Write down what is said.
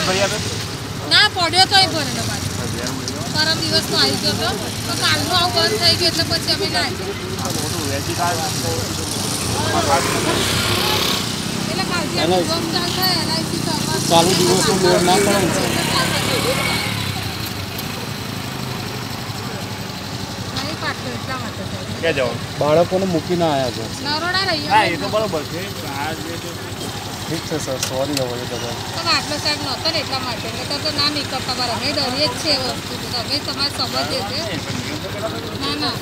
ભરી આપે? ના પડ્યો તો ભરેલો પાછો. પરમ દિવસનો આવી ગયો તો તો કાલનું આવું બંધ થઈ ગયું એટલે પછી અમે ના ચાલુ લોડ ના પડે બાળકોને મૂકીને આવ્યા છે. નરોડા રહી હા એ તો બરોબર છે આ જે તો ઠીક છે સર સોરી હવે બધા. તો બાટલો સાહેબ નહોતો ને એટલા માટે, એટલે તો ના નીકળતા બરાબર અમે ડરીએ જ છે વસ્તુ તમે તમારે સમજીએ છે. ના ના.